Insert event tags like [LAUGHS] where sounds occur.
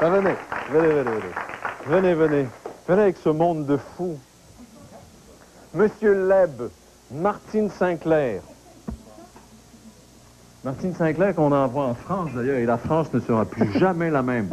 Ah, venez, venez, venez, venez. Venez, venez. Venez avec ce monde de fous. Monsieur Leb, Martine Sinclair. Martine Sinclair qu'on envoie en France d'ailleurs, et la France ne sera plus [LAUGHS] jamais la même.